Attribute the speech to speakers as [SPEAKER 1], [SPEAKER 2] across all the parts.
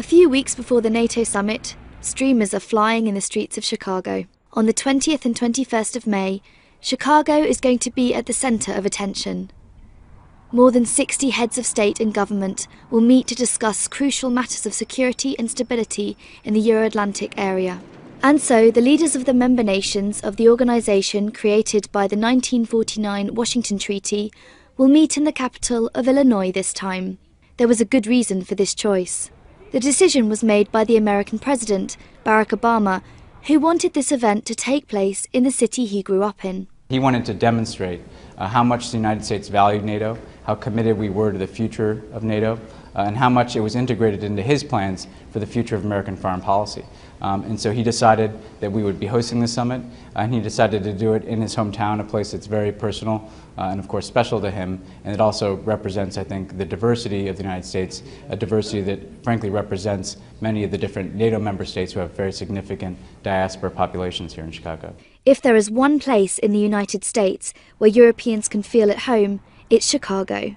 [SPEAKER 1] A few weeks before the NATO summit, streamers are flying in the streets of Chicago. On the 20th and 21st of May, Chicago is going to be at the centre of attention. More than 60 heads of state and government will meet to discuss crucial matters of security and stability in the Euro Atlantic area. And so, the leaders of the member nations of the organisation created by the 1949 Washington Treaty will meet in the capital of Illinois this time. There was a good reason for this choice. The decision was made by the American President, Barack Obama, who wanted this event to take place in the city he grew up in.
[SPEAKER 2] He wanted to demonstrate uh, how much the United States valued NATO, how committed we were to the future of NATO, uh, and how much it was integrated into his plans for the future of American foreign policy. Um, and so he decided that we would be hosting the summit, and he decided to do it in his hometown, a place that's very personal uh, and, of course, special to him. And it also represents, I think, the diversity of the United States, a diversity that, frankly, represents many of the different NATO member states who have very significant diaspora populations here in Chicago.
[SPEAKER 1] If there is one place in the United States where Europeans can feel at home, it's Chicago.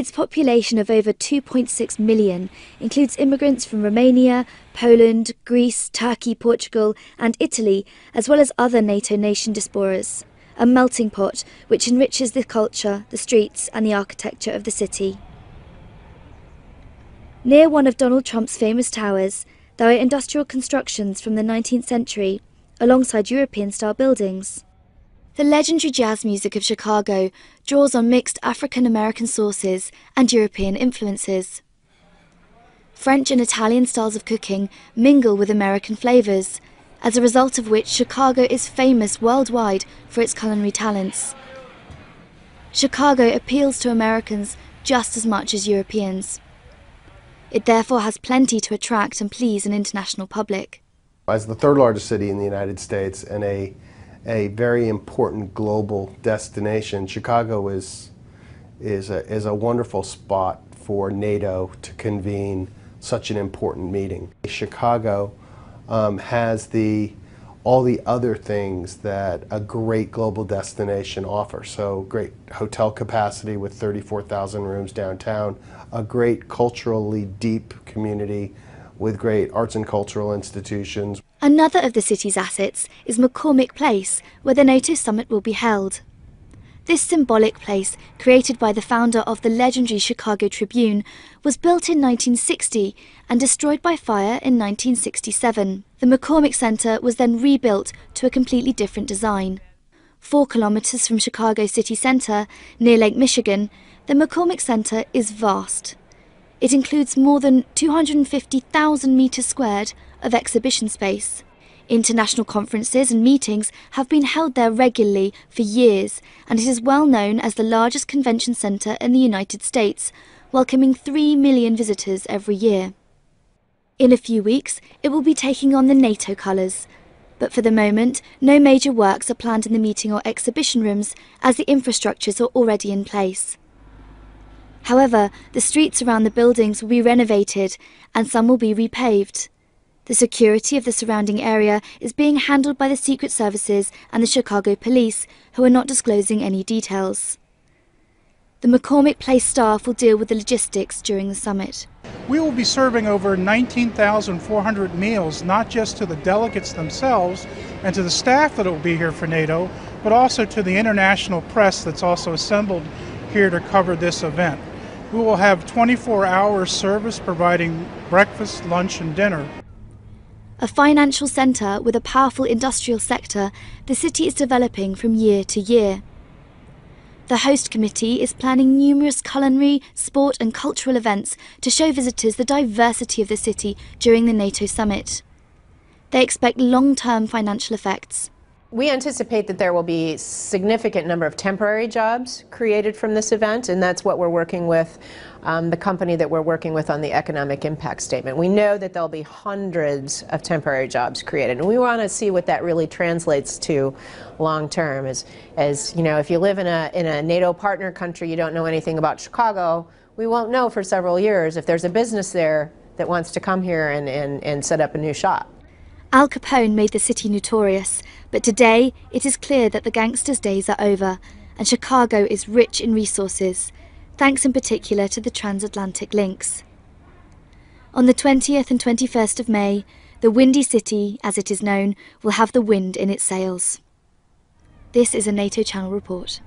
[SPEAKER 1] Its population of over 2.6 million includes immigrants from Romania, Poland, Greece, Turkey, Portugal, and Italy, as well as other NATO nation diasporas. A melting pot which enriches the culture, the streets, and the architecture of the city. Near one of Donald Trump's famous towers, there are industrial constructions from the 19th century, alongside European style buildings. The legendary jazz music of Chicago draws on mixed African American sources and European influences. French and Italian styles of cooking mingle with American flavours, as a result of which Chicago is famous worldwide for its culinary talents. Chicago appeals to Americans just as much as Europeans. It therefore has plenty to attract and please an international public.
[SPEAKER 3] As the third largest city in the United States and a a very important global destination. Chicago is, is, a, is a wonderful spot for NATO to convene such an important meeting. Chicago um, has the, all the other things that a great global destination offers. So great hotel capacity with 34,000 rooms downtown, a great culturally deep community with great arts and cultural institutions.
[SPEAKER 1] Another of the city's assets is McCormick Place, where the NATO summit will be held. This symbolic place, created by the founder of the legendary Chicago Tribune, was built in 1960 and destroyed by fire in 1967. The McCormick Center was then rebuilt to a completely different design. Four kilometers from Chicago city center, near Lake Michigan, the McCormick Center is vast. It includes more than 250,000 metres squared of exhibition space. International conferences and meetings have been held there regularly for years, and it is well known as the largest convention centre in the United States, welcoming 3 million visitors every year. In a few weeks, it will be taking on the NATO colours, but for the moment, no major works are planned in the meeting or exhibition rooms as the infrastructures are already in place. However, the streets around the buildings will be renovated and some will be repaved. The security of the surrounding area is being handled by the Secret Services and the Chicago Police, who are not disclosing any details. The McCormick Place staff will deal with the logistics during the summit.
[SPEAKER 4] We will be serving over 19,400 meals, not just to the delegates themselves and to the staff that will be here for NATO, but also to the international press that's also assembled here to cover this event. We will have 24 hour service providing breakfast, lunch, and dinner.
[SPEAKER 1] A financial centre with a powerful industrial sector, the city is developing from year to year. The host committee is planning numerous culinary, sport, and cultural events to show visitors the diversity of the city during the NATO summit. They expect long term financial effects.
[SPEAKER 5] We anticipate that there will be significant number of temporary jobs created from this event, and that's what we're working with um, the company that we're working with on the economic impact statement. We know that there'll be hundreds of temporary jobs created, and we want to see what that really translates to long term. As, as you know, if you live in a in a NATO partner country, you don't know anything about Chicago. We won't know for several years if there's a business there that wants to come here and, and, and set up a new shop.
[SPEAKER 1] Al Capone made the city notorious, but today it is clear that the gangster's days are over, and Chicago is rich in resources, thanks in particular to the transatlantic links. On the 20th and 21st of May, the Windy City, as it is known, will have the wind in its sails. This is a NATO Channel report.